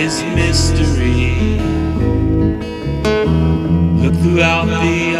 is mystery. Look throughout the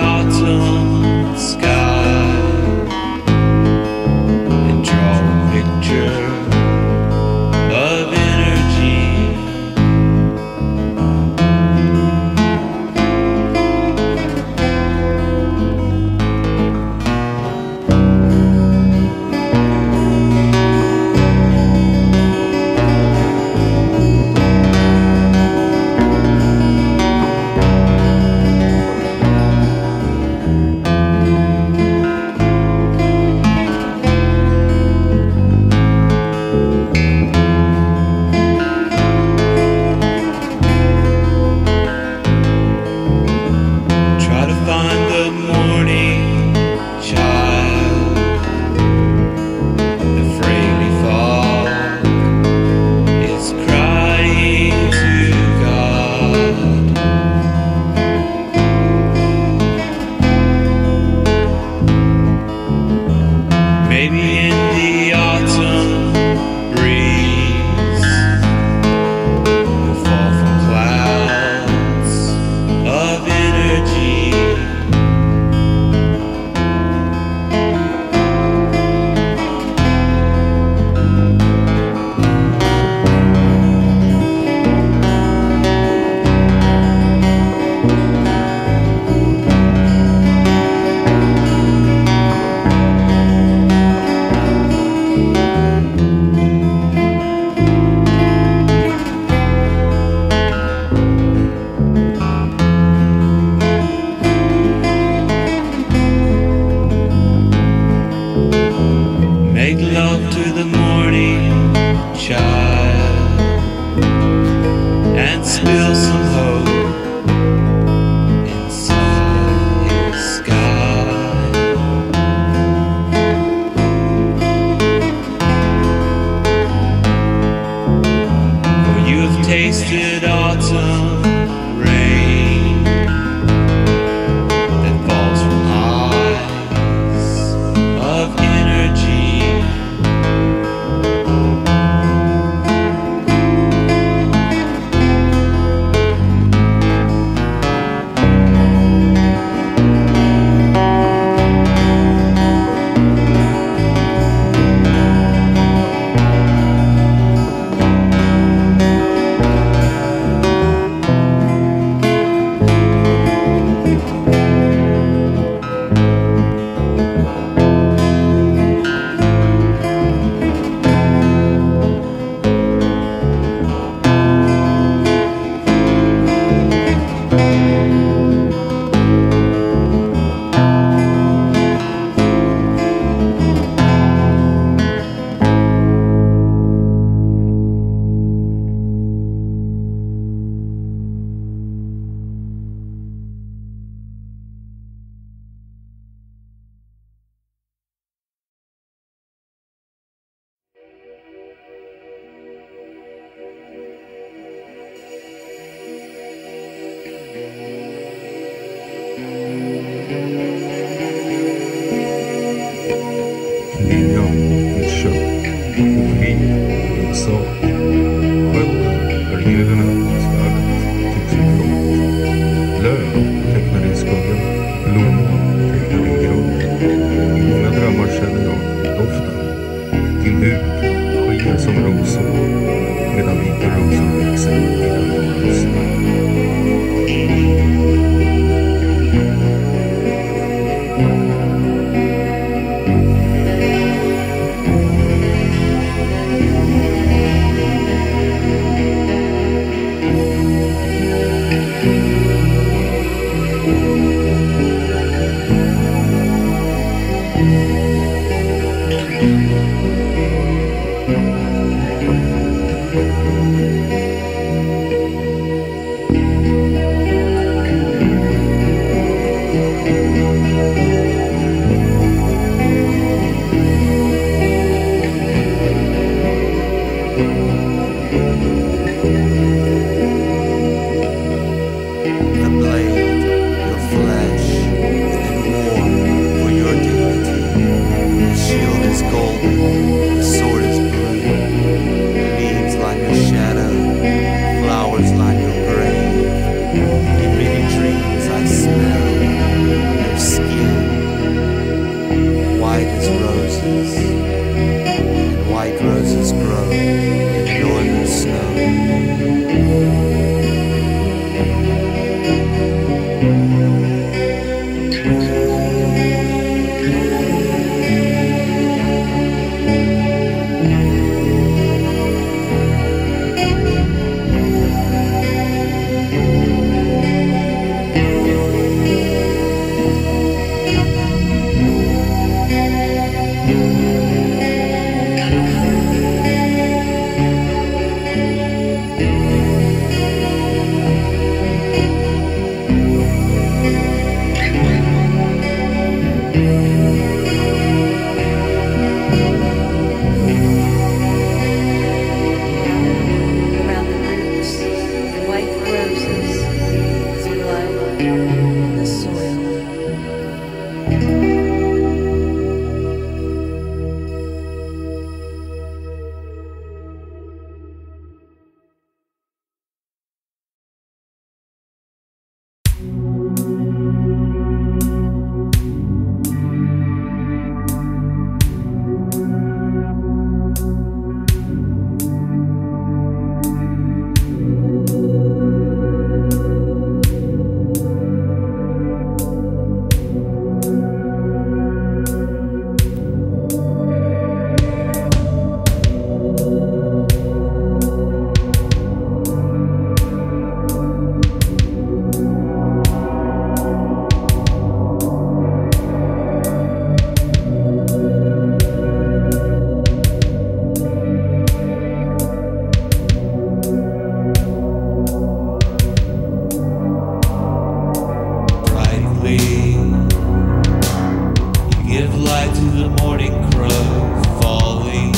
to the morning crow falling.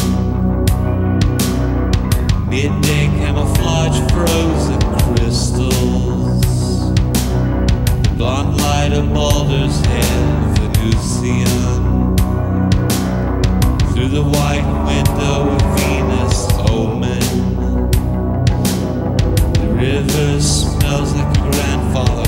Midday camouflage frozen crystals. The light of Baldur's head, Venusian. Through the white window of Venus omen. The river smells like grandfather.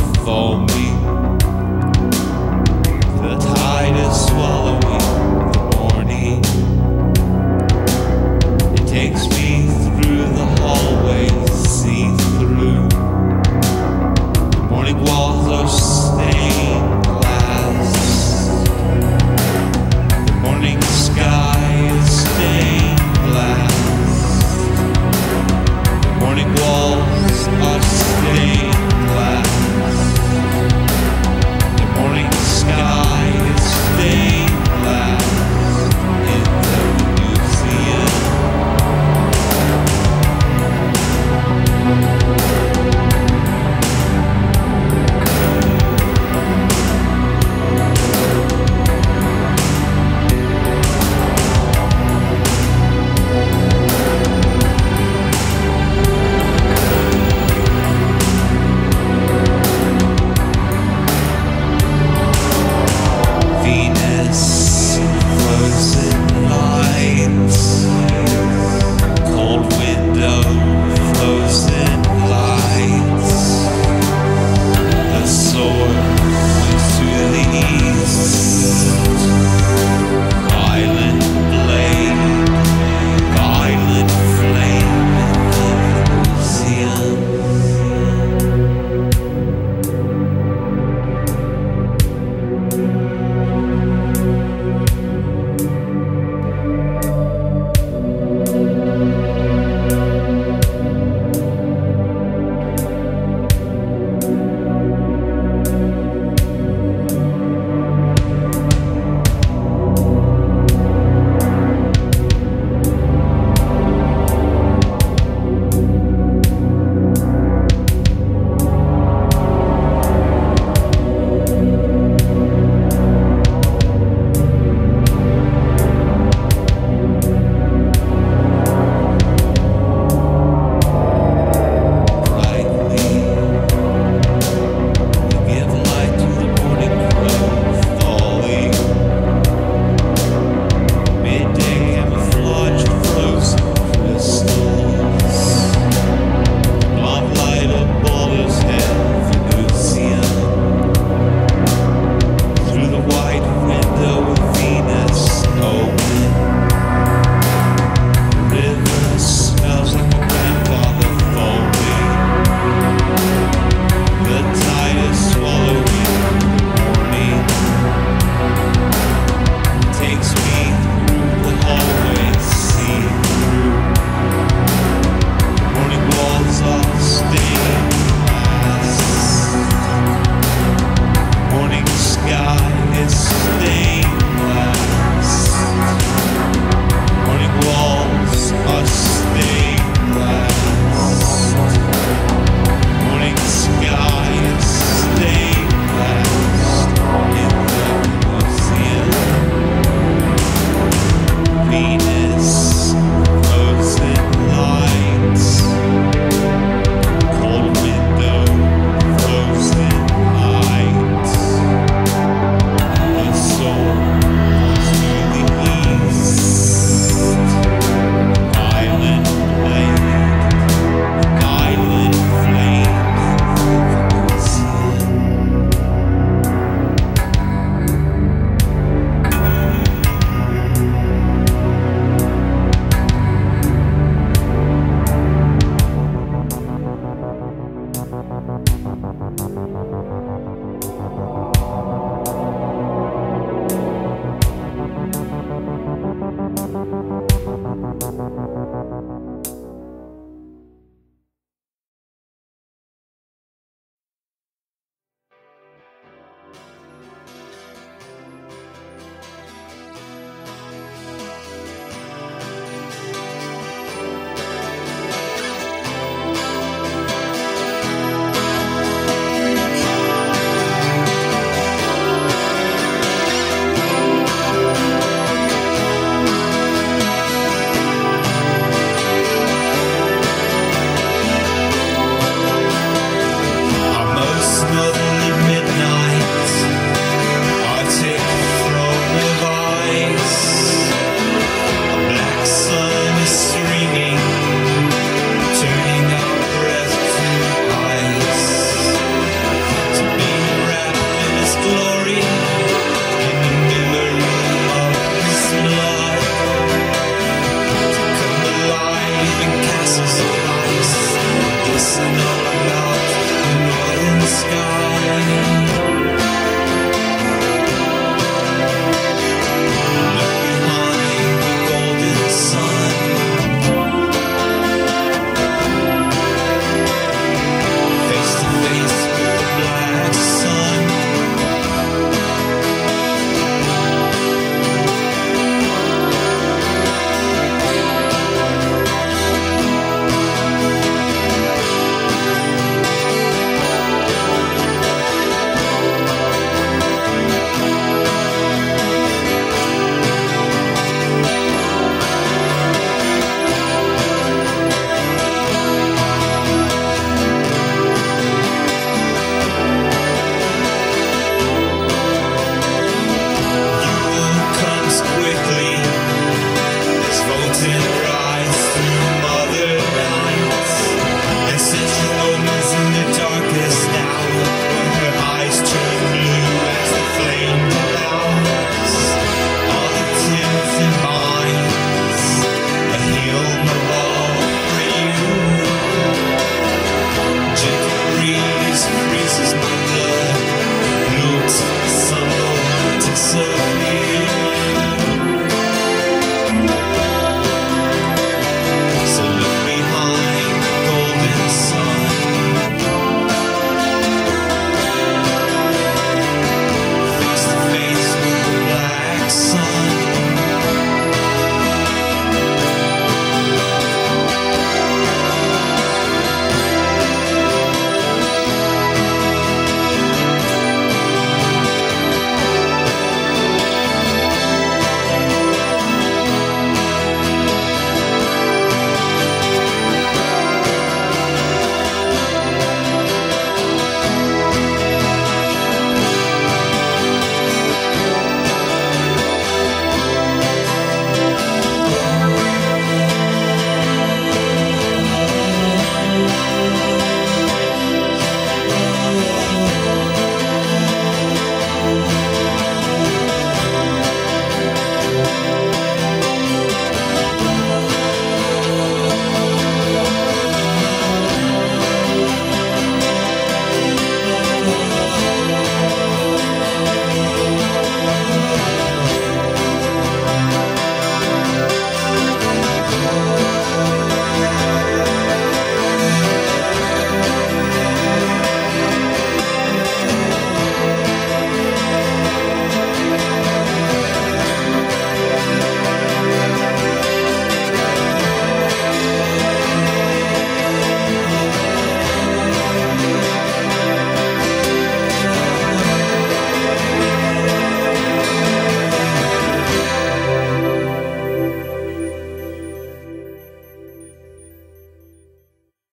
takes me through the hallway, see through. Morning walls are